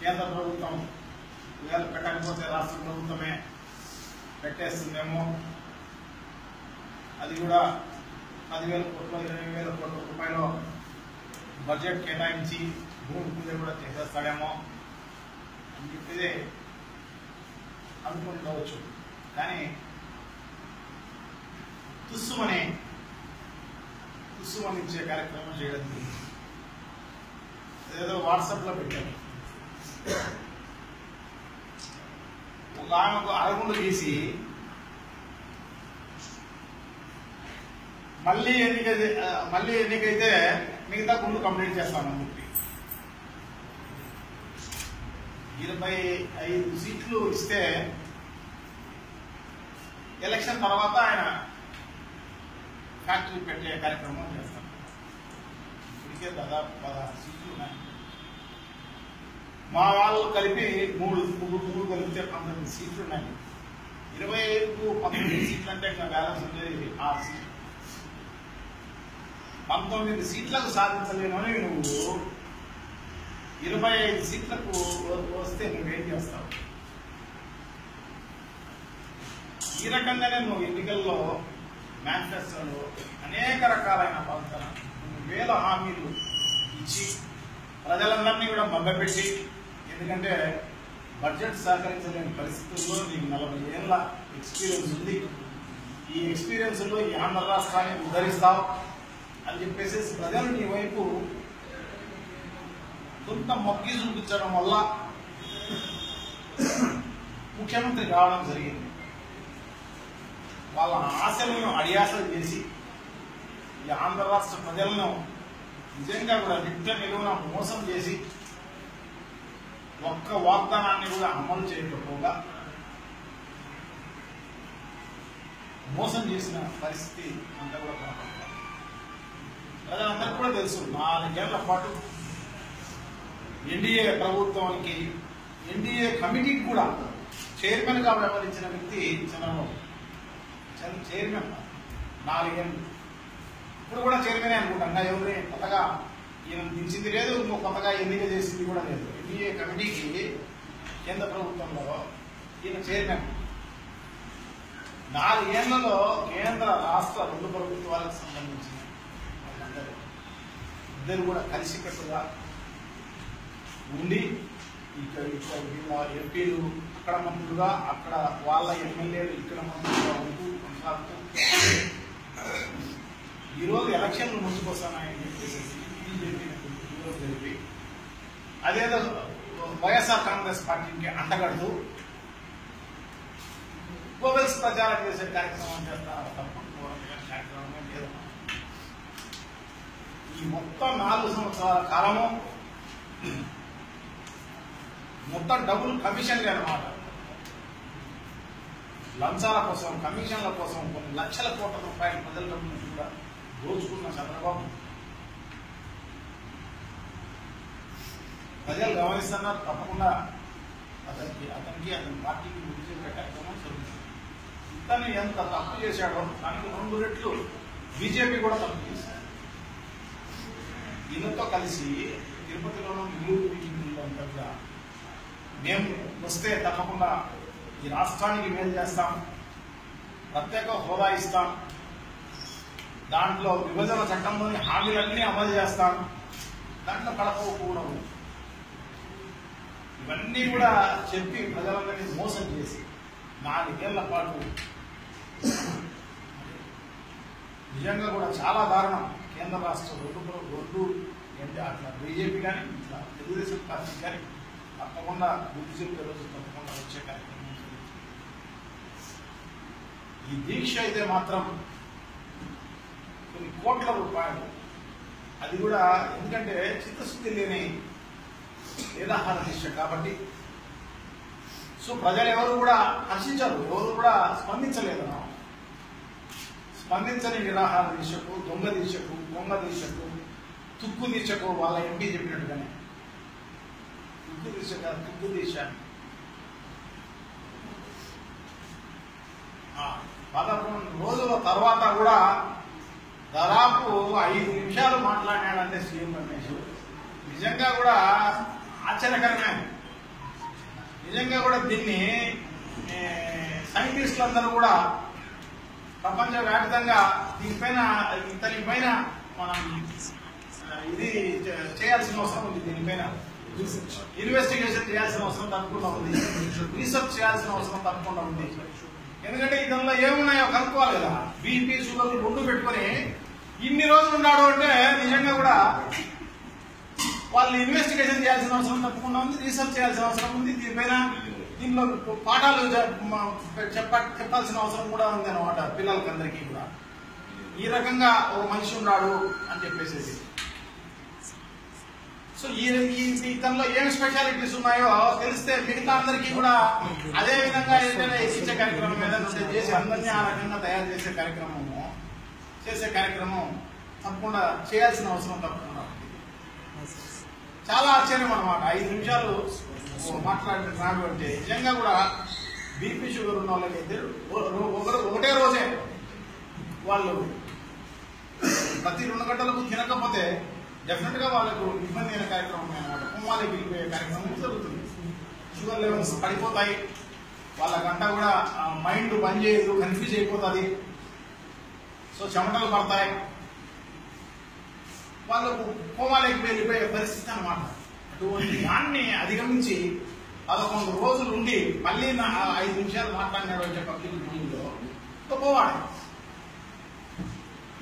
కేంద్ర ప్రభుత్వం ఒకవేళ పెట్టకపోతే రాష్ట్ర ప్రభుత్వమే పెట్టేస్తుందేమో. అది కూడా పదివేల కోట్ల ఇరవై వేల కోట్ల రూపాయలు బడ్జెట్ కేటాయించి భూమి పూజ కూడా చేసేస్తాడేమో అని చెప్పేది అనుకుంటుండవచ్చు కానీ తుస్సుమని తుస్సుమనిచ్చే కార్యక్రమం చేయడం అదేదో వాట్సాప్లో పెట్టాను ఒక ఆమెకు అరగుండు తీసి మళ్ళీ ఎన్నికైతే మళ్ళీ ఎన్నికైతే మిగతా గుండు కంప్లీట్ చేస్తామని చెప్పి. ఇరవై ఐదు సీట్లు ఇస్తే ఎలక్షన్ తర్వాత ఆయన ఫ్యాక్టరీ పెట్టే కార్యక్రమం చేస్తాం. ఇప్పటికే దాదాపు పదహారు సీట్లు ఉన్నాయి. మా వాళ్ళు కలిపి మూడు మూడు మూడు కలిపితే పంతొమ్మిది సీట్లు ఉన్నాయి. ఇరవై ఐదుకు పంతొమ్మిది సీట్లు అంటే ఇంకా బ్యాలెన్స్ ఉండేది ఆరు సీట్లు. పంతొమ్మిది సీట్లకు సాధించలేమని నువ్వు ఇరవై ఐదు సీట్లకు వస్తే నువ్వేం చేస్తావు? ఈ రకంగానే నువ్వు ఎన్నికల్లో మేనిఫెస్టోలో అనేక రకాలైన వాగ్దాన వేల హామీలు ఇచ్చి ప్రజలందరినీ కూడా మభ్యపెట్టి ఎందుకంటే బడ్జెట్ సహకరించలేని పరిస్థితుల్లో నీకు నలభై ఏళ్ళ ఎక్స్పీరియన్స్ ఉంది. ఈ ఎక్స్పీరియన్స్లో ఈ ఆంధ్ర రాష్ట్రాన్ని ఉద్ధరిస్తావు అని చెప్పేసి ప్రజలు నీ వైపు కొంత మొగ్గి చూపించడం వల్ల ముఖ్యమంత్రి కావడం జరిగింది. వాళ్ళ ఆశలను అడియాసలు చేసి ఈ ఆంధ్ర రాష్ట్ర ప్రజలను నిజంగా కూడా నిత్య నిలువున మోసం చేసి ఒక్క వాగ్దానాన్ని కూడా అమలు చేయకపోగా మోసం చేసిన పరిస్థితి అంతా కూడా కనపడుతుంది ప్రజలందరికీ కూడా తెలుసు. నాలుగేళ్ళ పాటు ఎన్డీఏ ప్రభుత్వానికి ఎన్డీఏ కమిటీకి కూడా చైర్మన్గా వ్యవహరించిన వ్యక్తి చంద్రబాబు. చైర్మన్ నాలుగేళ్ళు. ఇప్పుడు కూడా చైర్మనే అనుకుంటాం. ఎవరిని కొత్తగా ఈయన దించింది లేదు ఇంకో కొత్తగా ఎన్నిక చేసింది కూడా లేదు. ఎన్డీఏ కమిటీకి కేంద్ర ప్రభుత్వంలో ఈయన చైర్మన్. నాలుగేళ్ళలో కేంద్ర రాష్ట్ర రెండు ప్రభుత్వాలకు సంబంధించిన వాళ్ళందరూ ఇద్దరు కూడా కలిసికట్టుగా ఉండి ఇక్కడ ఇక్కడ ఎంపీలు అక్కడ మంత్రులుగా అక్కడ వాళ్ళ ఎమ్మెల్యేలు ఇక్కడ మంత్రులుగా ఉంటూ కొనసాగుతూ ఈరోజు ఎలక్షన్లు ముందుకొస్తానని చెప్పేసి బీజేపీ ఈరోజు జరిపి అదేదో వైఎస్ఆర్ కాంగ్రెస్ పార్టీకి అంటగడుతూ గోబెల్స్ ప్రచారం చేసే కార్యక్రమం చేస్తారు? తప్ప కార్యక్రమం లేదు. ఈ మొత్తం నాలుగు సంవత్సరాల కాలము మొత్తం డబ్బులు కమిషన్లే అన్నమాట. లంచాల కోసం కమిషన్ల కోసం కొన్ని లక్షల కోట్ల రూపాయల ప్రజల డబ్బులు కూడా దోచుకున్న చంద్రబాబు. ప్రజలు గమనిస్తున్నారు తప్పకుండా అతనికి అతనికి అతని పార్టీకి విడిచి కార్యక్రమం జరుగుతుంది. ఇతను ఎంత తప్పు చేశాడో దానికి రెండు రెట్లు బీజేపీ కూడా తప్పు చేశాడు ఈయనతో కలిసి తిరుపతిలోనూ నెల్లూరు అంతగా మేము వస్తే తప్పకుండా ఈ రాష్ట్రానికి మేలు చేస్తాం ప్రత్యేక హోదా ఇస్తాం దాంట్లో విభజన చట్టంలోని హామీలన్నీ అమలు చేస్తాం దాంట్లో కడపకూడదు ఇవన్నీ కూడా చెప్పి ప్రజలందరినీ మోసం చేసి నాలుగేళ్ళ పాటు నిజంగా కూడా చాలా దారుణం. కేంద్ర రాష్ట్ర రెండు రెండు ఏంటి అట్లా బీజేపీ కానీ ఇట్లా తెలుగుదేశం పార్టీ కానీ తప్పకుండా గుర్తు చెప్పే రోజు తప్పకుండా వచ్చే కార్యక్రమం. ఈ దీక్ష అయితే మాత్రం కొన్ని కోట్ల రూపాయలు. అది కూడా ఎందుకంటే చిత్తశుద్ధి లేని నిరాహార దీక్ష కాబట్టి. సో ప్రజలు ఎవరు కూడా హర్షించరు ఎవరు కూడా స్పందించలేదు స్పందించని నిరాహార దీక్షకు దొంగ దీక్షకు దొంగ దీక్షకు తుక్కు దీక్షకు వాళ్ళ ఎంపీ చెప్పినట్టుగానే. తుక్కు దీక్ష కాదు తుక్కు దీక్ష పదకొండు రోజుల తర్వాత కూడా దాదాపు ఐదు నిమిషాలు మాట్లాడాడంటే సీఎం రమేష్. నిజంగా కూడా ఆశ్చర్యకరమే. నిజంగా కూడా దీన్ని సైంటిస్టులు అందరూ కూడా ప్రపంచ వ్యాప్తంగా దీనిపైన ఇతని పైన మనం ఇది చే- చేయాల్సిన అవసరం ఉంది దీనిపైన. ఇన్వెస్టిగేషన్ చేయాల్సిన అవసరం తప్పకుండా ఉంది. రీసెర్చ్ చేయాల్సిన అవసరం తప్పకుండా ఉంది. ఎందుకంటే ఇదంతా ఏమున్నాయో కనుక్కోవాలి కదా. బీపీ షుగర్ రెండు పెట్టుకొని ఇన్ని రోజులు ఉన్నాడు అంటే నిజంగా వాళ్ళు ఇన్వెస్టిగేషన్ చేయాల్సిన అవసరం తప్పకుండా ఉంది రీసెర్చ్ చేయాల్సిన అవసరం ఉంది. దీనిపైన దీనిలో పాఠాలు చెప్ప చెప్పాల్సిన అవసరం కూడా ఉంది అనమాట పిల్లలకి అందరికీ కూడా. ఈ రకంగా ఒక మనిషి ఉన్నాడు అని చెప్పేసి సో ఈ ఇతనిలో ఏం స్పెషాలిటీస్ ఉన్నాయో తెలిస్తే మిగతా అందరికీ కూడా అదే విధంగా ఏదైనా ఇచ్చే కార్యక్రమం ఏదైనా చేసి అందరినీ ఆ రకంగా తయారు చేసే కార్యక్రమము చేసే కార్యక్రమం తప్పకుండా చేయాల్సిన అవసరం తప్పకుండా. ఉంది. చాలా ఆశ్చర్యం అనమాట ఐదు నిమిషాలు మాట్లాడిన నాడు అంటే నిజంగా కూడా బీపీ షుగర్ ఉన్న వాళ్ళకైతే ఒకరు ఒకటే రోజే వాళ్ళు ప్రతి రెండు గంటలకు తినకపోతే డెఫినెట్గా వాళ్ళకు ఇబ్బంది అయిన కార్యక్రమం అనమాట కుమ్మాలకి వెళ్ళిపోయే కార్యక్రమం జరుగుతుంది. షుగర్ లెవెల్స్ పడిపోతాయి. వాళ్ళకంతా కూడా మైండ్ పని చేయదు కన్ఫ్యూజ్ అయిపోతుంది. సో చెమటలు పడతాయి. వాళ్ళకు కోమాలకి వెళ్ళిపోయే పరిస్థితి అనమాట అటువంటి దాన్ని అధిగమించి పదకొండు రోజులు ఉండి మళ్ళీ నా ఐదు నిమిషాలు మాట్లాడినాడు అంటే పబ్లిక్ భూమిలో గొప్పవాడు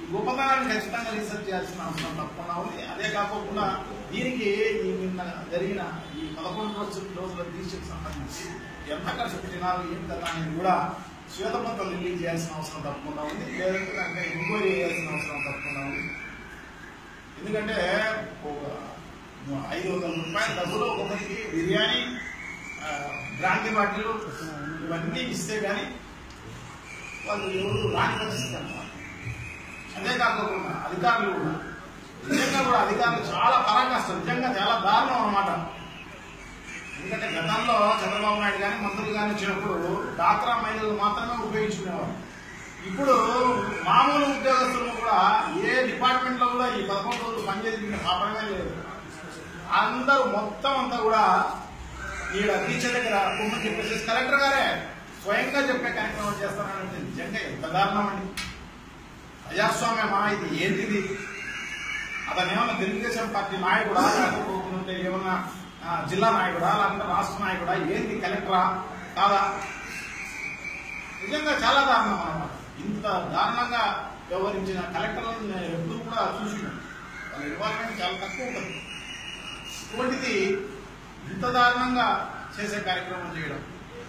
ఈ గొప్పతనాన్ని ఖచ్చితంగా రీసెర్చ్ చేయాల్సిన అవసరం తప్పకుండా ఉంది. అదే కాకుండా దీనికి ఈ నిన్న జరిగిన ఈ పదకొండు రోజుల రోజుల దీక్షకు సంబంధించి ఎంత ఖర్చు పెట్టినారు ఏం కదా అనేది కూడా శ్వేతపత్రం రిలీజ్ చేయాల్సిన అవసరం తప్పకుండా ఉంది. లేదంటే అంటే ఎంక్వైరీ చేయాల్సిన అవసరం తప్పకుండా ఉంది. ఎందుకంటే ఒక ఐదు వందల రూపాయల డబ్బులు ఒకరికి బిర్యానీ ఆ, బ్రాంతి బాటిల్ ఇవన్నీ ఇస్తే కానీ వాళ్ళు ఎవరు రాని పరిస్థితి అన్నమాట అధికారులు కూడా నిజంగా కూడా అధికారులు చాలా పరంగా నిజంగా చాలా దారుణం అన్నమాట ఎందుకంటే గతంలో చంద్రబాబు నాయుడు కానీ మంత్రులు కానీ వచ్చినప్పుడు డాక్రా మహిళలు మాత్రమే ఉపయోగించుకునేవారు. ఇప్పుడు మామూలు ఉద్యోగస్తులను కూడా ఏ డిపార్ట్మెంట్లో కూడా ఈ పదకొండు రోజులు పనిచేసి కాపడమే లేదు. అందరూ మొత్తం అంతా కూడా ఈడ టీచర్ దగ్గర కుమ్మని చెప్పేసి కలెక్టర్ గారే స్వయంగా చెప్పే కార్యక్రమం చేస్తానంటే నిజంగా ఎంత దారుణం అండి. ప్రజాస్వామ్యమా ఇది ఏంటిది? అతను ఏమన్నా తెలుగుదేశం పార్టీ నాయకుడా లేకపోతే ఏమన్నా జిల్లా నాయకుడా లేకపోతే రాష్ట్ర నాయకుడా ఏంది కలెక్టరా? కాదా? నిజంగా చాలా దారుణం అన్నమాట. ఇంత దారుణంగా వ్యవహరించిన కలెక్టర్లను నేను ఎప్పుడు కూడా చూసినాను. వాళ్ళ ఇన్వాల్వ్మెంట్ చాలా తక్కువ ఉంటుంది. ఇటువంటిది ఇంత దారుణంగా చేసే కార్యక్రమం చేయడం.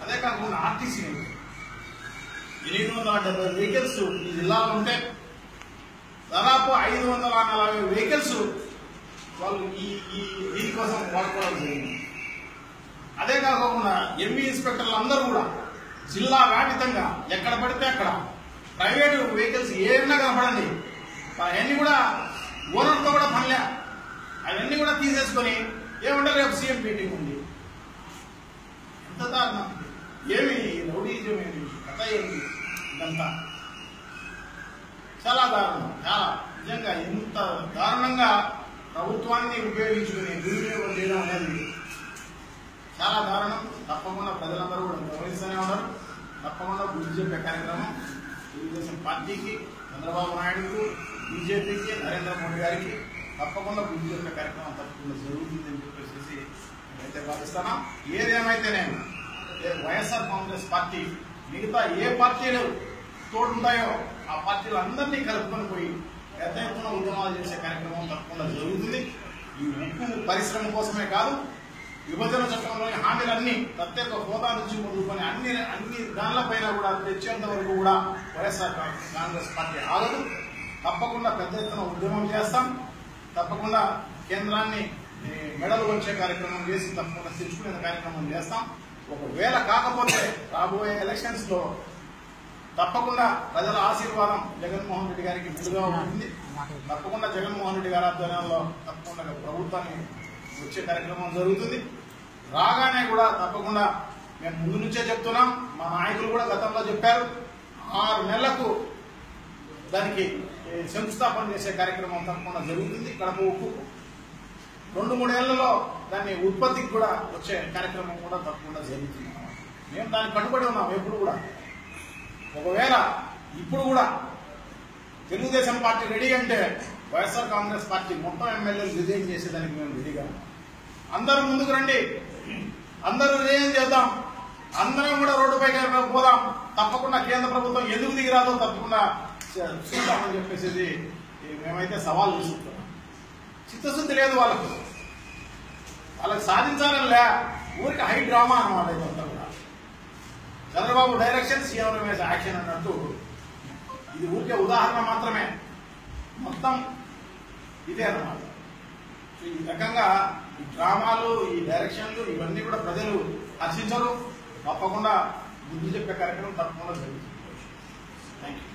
అదే కాకుండా ఆర్టీసీ ఎనిమిది వందల డెబ్బై వెహికల్స్ ఈ జిల్లాలో ఉంటే దాదాపు ఐదు వందల నలభై వెహికల్స్ వాళ్ళు ఈ ఈ దీనికోసం వాడుకోవడం జరిగింది. అదే కాకుండా ఎంఈ ఇన్స్పెక్టర్లు అందరూ కూడా జిల్లా వ్యాపితంగా ఎక్కడ పడితే అక్కడ ప్రైవేటు వెహికల్స్ ఏమన్నా కనపడండి. అవన్నీ కూడా ఓనర్తో కూడా పనిలే. అవన్నీ కూడా తీసేసుకొని ఏముంటారు రేపు సీఎం మీటింగ్ ఉంది. ఎంత దారుణం. ఏమి రౌడీజం ఏమి కథ ఏంటి? ఇదంతా. చాలా దారుణం. చాలా. నిజంగా ఎంత దారుణంగా ప్రభుత్వాన్ని ఉపయోగించుకుని దుర్వినియోగం చేయడం అనేది చాలా దారుణం. తప్పకుండా ప్రజలందరూ కూడా గమనిస్తూనే ఉన్నారు. తప్పకుండా బుద్ధి చెప్పే కార్యక్రమం. తెలుగుదేశం పార్టీకి చంద్రబాబు నాయుడుకు బీజేపీకి నరేంద్ర మోడీ గారికి తప్పకుండా బుద్ధి యొక్క కార్యక్రమం తప్పకుండా జరుగుతుంది అని చెప్పేసి నేనైతే భావిస్తాను ఏదేమైతే నేను వైఎస్ఆర్ కాంగ్రెస్ పార్టీ మిగతా ఏ పార్టీలు తోడుంటాయో ఆ పార్టీలు అందరినీ కలుపుకొని పోయి పెద్ద ఎత్తున ఉద్యమాలు చేసే కార్యక్రమం తప్పకుండా జరుగుతుంది. ఈ ఉక్కు పరిశ్రమ కోసమే కాదు విభజన చట్టంలోని హామీలన్నీ ప్రత్యేక హోదా నుంచి మొదలుకొని అన్ని అన్ని దానిలపైన కూడా తెచ్చేంత వరకు కూడా వైఎస్ఆర్ కాంగ్రెస్ పార్టీ ఆగదు తప్పకుండా పెద్ద ఎత్తున ఉద్యమం చేస్తాం. తప్పకుండా కేంద్రాన్ని మెడలు వచ్చే కార్యక్రమం చేసి తప్పకుండా తెచ్చుకునే కార్యక్రమం చేస్తాం. ఒకవేళ కాకపోతే రాబోయే ఎలక్షన్స్లో తప్పకుండా ప్రజల ఆశీర్వాదం జగన్మోహన్ రెడ్డి గారికి ముందుగా ఉంటుంది. తప్పకుండా జగన్మోహన్ రెడ్డి గారి ఆధ్వర్యంలో తప్పకుండా ప్రభుత్వాన్ని వచ్చే కార్యక్రమం జరుగుతుంది. రాగానే కూడా తప్పకుండా మేము ముందు నుంచే చెప్తున్నాం. మా నాయకులు కూడా గతంలో చెప్పారు. ఆరు నెలలకు దానికి శంకుస్థాపన చేసే కార్యక్రమం తప్పకుండా జరుగుతుంది. కడప ఉప్పు రెండు మూడేళ్ళలో దాన్ని ఉత్పత్తికి కూడా వచ్చే కార్యక్రమం కూడా తప్పకుండా జరుగుతుంది. మేము దానికి కట్టుబడి ఉన్నాం ఎప్పుడు కూడా. ఒకవేళ ఇప్పుడు కూడా తెలుగుదేశం పార్టీ రెడీ అంటే వైఎస్ఆర్ కాంగ్రెస్ పార్టీ మొత్తం ఎమ్మెల్యేలు రిజైన్ చేసేదానికి మేము రెడీగా అందరం అందరూ ముందుకు రండి. అందరూ రిజైన్ చేద్దాం. అందరం కూడా రోడ్డుపైకి పోదాం. తప్పకుండా కేంద్ర ప్రభుత్వం ఎందుకు దిగిరాదో తప్పకుండా చూద్దామని చెప్పేసి మేమైతే సవాల్ విసురుతున్నాం. చిత్తశుద్ధి లేదు వాళ్ళకు. వాళ్ళకి సాధించాలని లే ఊరికి హై డ్రామా అనమాట ఇదంతా కూడా. Chandrababu direction CM Ramesh action అన్నట్టు ఇది ఊరికే ఉదాహరణ మాత్రమే. మొత్తం ఇదే అన్నమాట. సో ఈ రకంగా ఈ డ్రామాలు ఈ డైరెక్షన్లు ఇవన్నీ కూడా ప్రజలు హర్షించరు తప్పకుండా బుద్ధి చెప్పే కార్యక్రమం తప్పకుండా జరుగుతుంది. Thank you